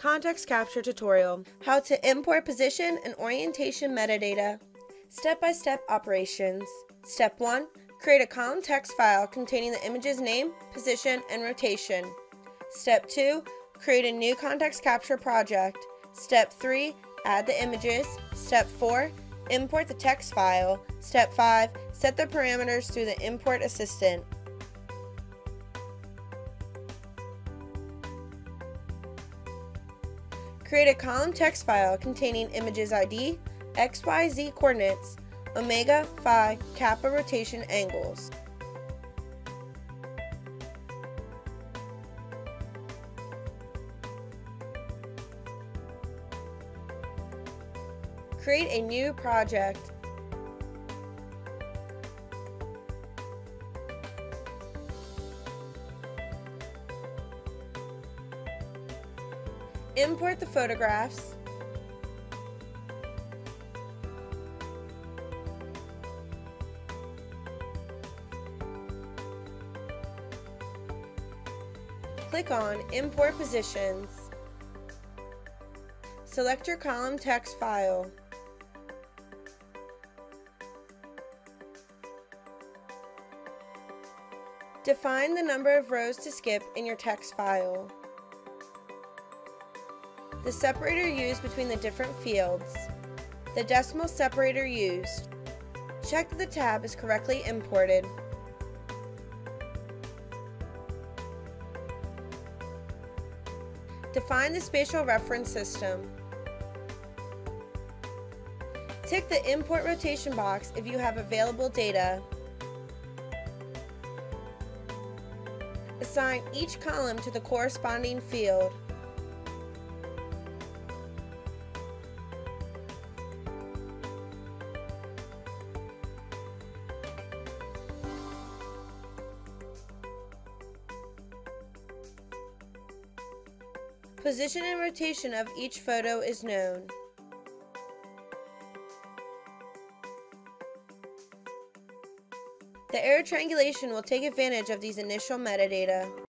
Context Capture Tutorial How to import position and orientation metadata. Step-by-step operations. Step 1. Create a column text file containing the image's name, position, and rotation. Step 2. Create a new context capture project. Step 3. Add the images. Step 4. Import the text file. Step 5. Set the parameters through the import assistant. Create a column text file containing images ID, XYZ coordinates, omega, phi, kappa rotation angles. Create a new project. Import the photographs. Click on Import Positions. Select your column text file. Define the number of rows to skip in your text file the separator used between the different fields, the decimal separator used. Check that the tab is correctly imported. Define the spatial reference system. Tick the import rotation box if you have available data. Assign each column to the corresponding field. Position and rotation of each photo is known. The aerotriangulation will take advantage of these initial metadata.